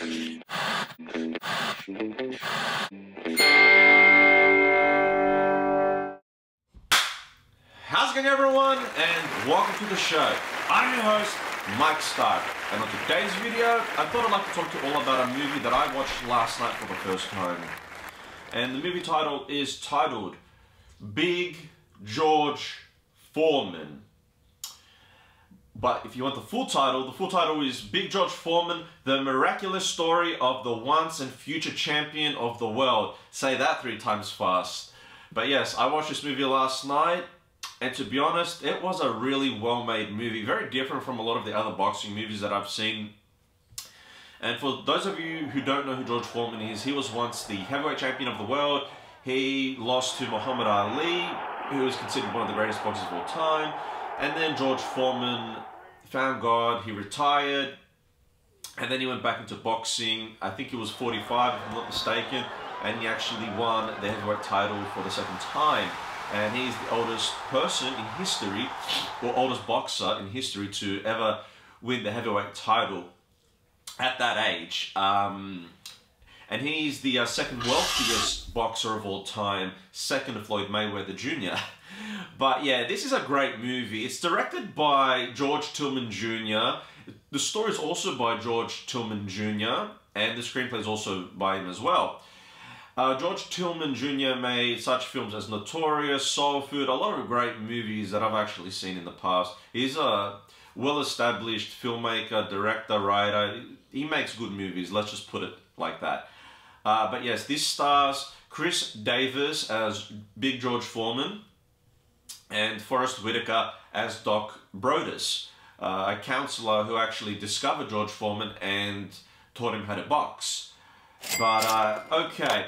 How's it going everyone and welcome to the show. I'm your host Mike Star and on today's video I thought I'd like to talk to you all about a movie that I watched last night for the first time. And the movie title is titled Big George Foreman. But if you want the full title, the full title is Big George Foreman, the miraculous story of the once and future champion of the world. Say that three times fast. But yes, I watched this movie last night, and to be honest, it was a really well-made movie. Very different from a lot of the other boxing movies that I've seen. And for those of you who don't know who George Foreman is, he was once the heavyweight champion of the world. He lost to Muhammad Ali, who is considered one of the greatest boxers of all time. And then George Foreman found God, he retired, and then he went back into boxing. I think he was 45, if I'm not mistaken, and he actually won the heavyweight title for the second time. And he's the oldest person in history, or oldest boxer in history to ever win the heavyweight title at that age. Um, and he's the uh, second wealthiest boxer of all time, second to Floyd Mayweather Jr. But yeah, this is a great movie. It's directed by George Tillman Jr. The story is also by George Tillman Jr. and the screenplay is also by him as well. Uh, George Tillman Jr. made such films as Notorious, Soul Food, a lot of great movies that I've actually seen in the past. He's a well-established filmmaker, director, writer. He makes good movies, let's just put it like that. Uh, but yes, this stars Khris Davis as Big George Foreman and Forest Whitaker as Doc Broadus, uh, a counselor who actually discovered George Foreman and taught him how to box. But, uh, okay,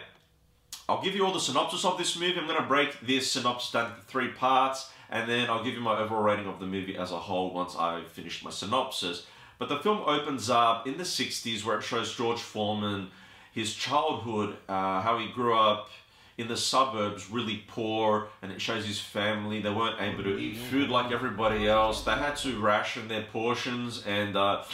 I'll give you all the synopsis of this movie. I'm going to break this synopsis down into three parts, and then I'll give you my overall rating of the movie as a whole once I've finished my synopsis. But the film opens up in the 60s where it shows George Foreman, his childhood, uh, how he grew up in the suburbs, really poor, and it shows his family. They weren't able to eat food like everybody else. They had to ration their portions, and uh,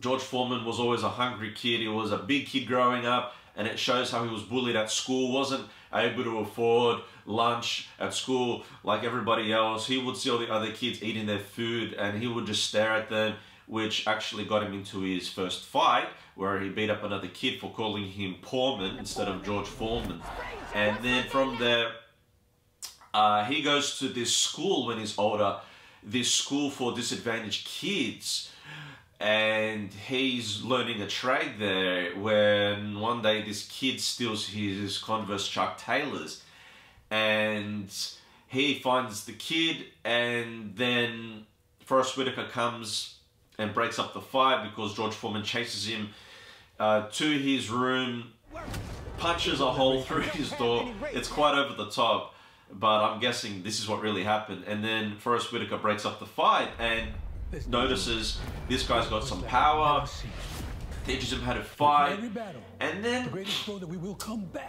George Foreman was always a hungry kid. He was a big kid growing up, and it shows how he was bullied at school, wasn't able to afford lunch at school like everybody else. He would see all the other kids eating their food, and he would just stare at them, which actually got him into his first fight, where he beat up another kid for calling him Poorman instead of George Foreman. And then from there, uh, he goes to this school when he's older, this school for disadvantaged kids. And he's learning a trade there when one day this kid steals his Converse Chuck Taylors. And he finds the kid and then Forest Whitaker comes and breaks up the fight because George Foreman chases him uh, to his room, punches a hole through his door. It's quite over the top, but I'm guessing this is what really happened. And then Forest Whitaker breaks up the fight and notices this guy's got some power, teaches him how to fight, and then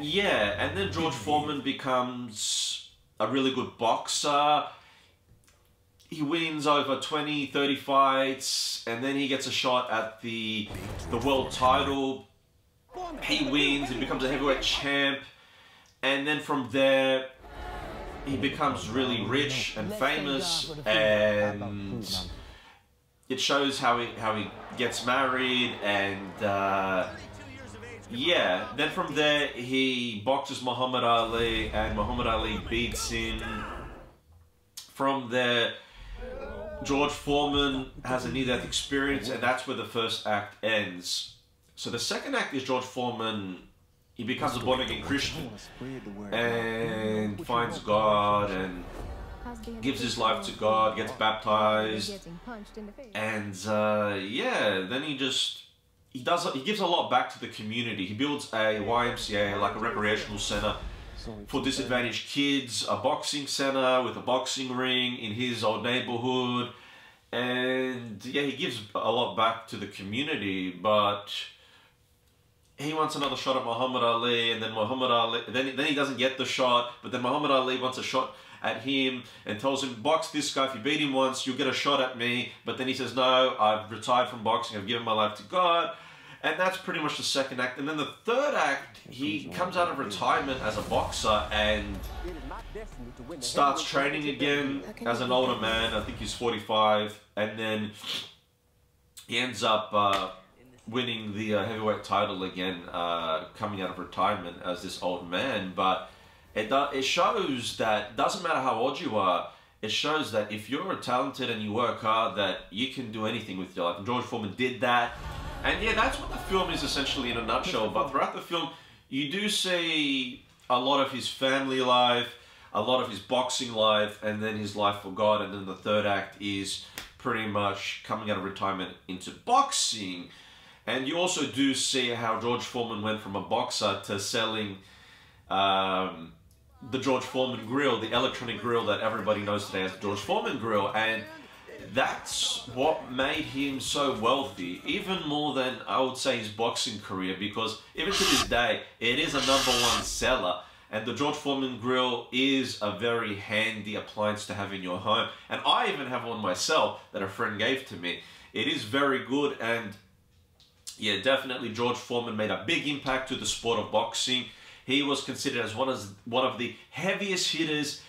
yeah, and then George Foreman becomes a really good boxer he wins over 20, 30 fights, and then he gets a shot at the the world title. He wins and becomes a heavyweight champ, and then from there, he becomes really rich and famous, and it shows how he how he gets married, and uh, yeah. Then from there, he boxes Muhammad Ali, and Muhammad Ali beats him. From there George Foreman has a near-death experience, and that's where the first act ends. So the second act is George Foreman. He becomes a born-again Christian and finds God and gives his life to God, gets baptized, and uh, yeah, then he just he does he gives a lot back to the community. He builds a YMCA, like a recreational center for disadvantaged kids, a boxing center with a boxing ring in his old neighborhood. And yeah, he gives a lot back to the community, but he wants another shot at Muhammad Ali, and then Muhammad Ali, then, then he doesn't get the shot, but then Muhammad Ali wants a shot at him and tells him, box this guy, if you beat him once, you'll get a shot at me. But then he says, no, I've retired from boxing, I've given my life to God. And that's pretty much the second act. And then the third act, he comes out of retirement as a boxer and starts training again as an older man. I think he's 45. And then he ends up uh, winning the uh, heavyweight title again, uh, coming out of retirement as this old man. But it, it shows that doesn't matter how old you are, it shows that if you're talented and you work hard, that you can do anything with your life. And George Foreman did that. And yeah, that's what the film is essentially in a nutshell. But throughout the film, you do see a lot of his family life, a lot of his boxing life, and then his life for God. And then the third act is pretty much coming out of retirement into boxing. And you also do see how George Foreman went from a boxer to selling um, the George Foreman grill, the electronic grill that everybody knows today as the George Foreman grill. And that's what made him so wealthy, even more than I would say his boxing career, because even to this day, it is a number one seller. And the George Foreman grill is a very handy appliance to have in your home. And I even have one myself that a friend gave to me. It is very good and yeah, definitely George Foreman made a big impact to the sport of boxing. He was considered as one of, one of the heaviest hitters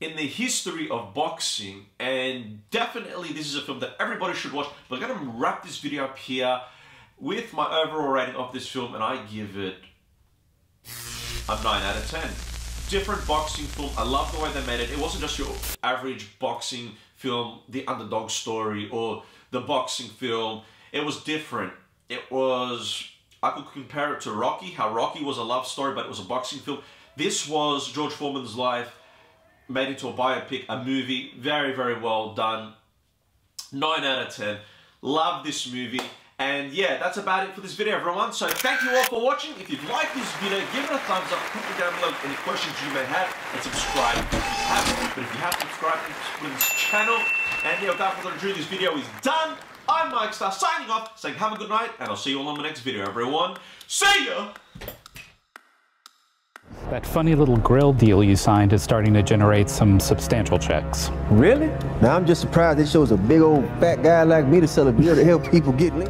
in the history of boxing and definitely this is a film that everybody should watch. But I'm to wrap this video up here with my overall rating of this film and I give it a 9 out of 10. Different boxing film. I love the way they made it. It wasn't just your average boxing film, the underdog story or the boxing film. It was different. It was, I could compare it to Rocky, how Rocky was a love story, but it was a boxing film. This was George Foreman's life made into a biopic, a movie. Very, very well done. 9 out of 10. Love this movie. And yeah, that's about it for this video, everyone. So thank you all for watching. If you've liked this video, give it a thumbs up. Comment down below any questions you may have. And subscribe if you haven't. But if you have subscribed to this channel. And yeah, without further ado, this video is done. I'm Mike Star signing off, saying have a good night, and I'll see you all on the next video, everyone. See ya! That funny little grill deal you signed is starting to generate some substantial checks. Really? Now I'm just surprised it shows a big old fat guy like me to sell a beer to help people get lean.